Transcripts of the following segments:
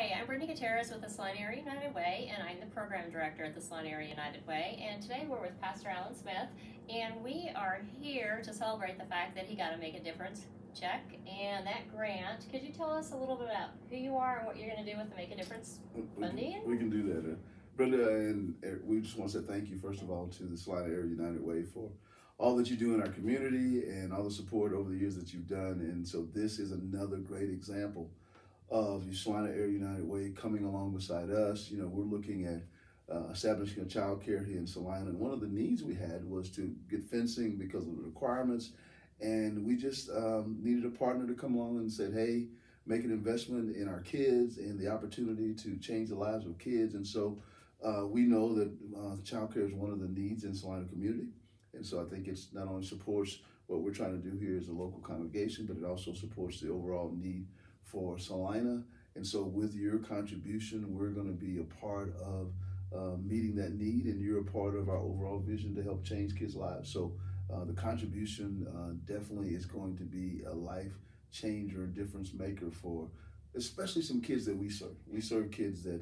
Hi, I'm Brittany Gutierrez with the Salina Area United Way, and I'm the program director at the Salina Area United Way. And today we're with Pastor Allen Smith, and we are here to celebrate the fact that he got to make a difference check and that grant. Could you tell us a little bit about who you are and what you're going to do with the Make a Difference funding? We can do that. Uh, Brenda, and uh, we just want to say thank you, first of all, to the Salina Area United Way for all that you do in our community and all the support over the years that you've done. And so this is another great example of the Air United Way coming along beside us. You know, we're looking at uh, establishing a child care here in Salina. And one of the needs we had was to get fencing because of the requirements. And we just um, needed a partner to come along and said, hey, make an investment in our kids and the opportunity to change the lives of kids. And so uh, we know that uh, child care is one of the needs in Salina community. And so I think it's not only supports what we're trying to do here as a local congregation, but it also supports the overall need for Salina. And so, with your contribution, we're going to be a part of uh, meeting that need, and you're a part of our overall vision to help change kids' lives. So, uh, the contribution uh, definitely is going to be a life changer, difference maker for especially some kids that we serve. We serve kids that,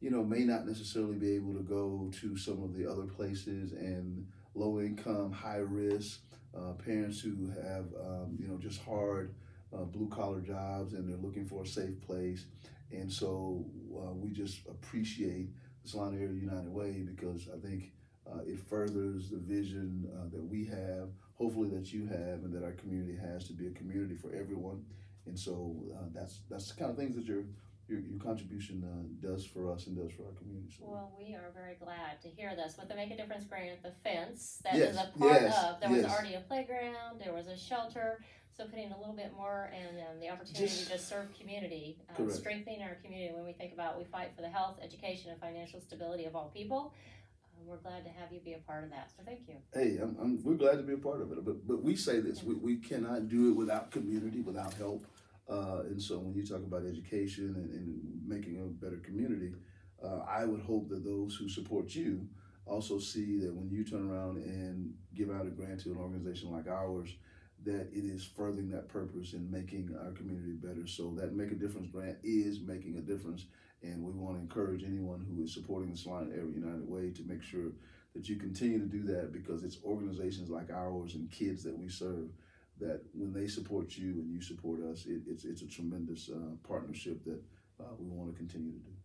you know, may not necessarily be able to go to some of the other places and low income, high risk, uh, parents who have, um, you know, just hard uh, blue collar jobs and they're looking for a safe place. And so uh, we just appreciate the Salina Area United Way because I think uh, it furthers the vision uh, that we have, hopefully that you have, and that our community has to be a community for everyone. And so uh, that's that's the kind of things that your your, your contribution uh, does for us and does for our community. So. Well, we are very glad to hear this. With the Make a Difference grant, the fence that yes, is a part yes, of, there yes. was already a playground, there was a shelter, so putting a little bit more and um, the opportunity Just- to serve community, um, strengthening our community. When we think about we fight for the health, education, and financial stability of all people, um, we're glad to have you be a part of that. So thank you. Hey, I'm, I'm, we're glad to be a part of it. But but we say this: we, we cannot do it without community, without help. Uh, and so when you talk about education and, and making a better community, uh, I would hope that those who support you also see that when you turn around and give out a grant to an organization like ours, that it is furthering that purpose in making our community better. So that Make a Difference grant is making a difference, and we want to encourage anyone who is supporting the Salina Area United Way to make sure that you continue to do that because it's organizations like ours and kids that we serve that when they support you and you support us, it, it's it's a tremendous uh, partnership that uh, we want to continue to do.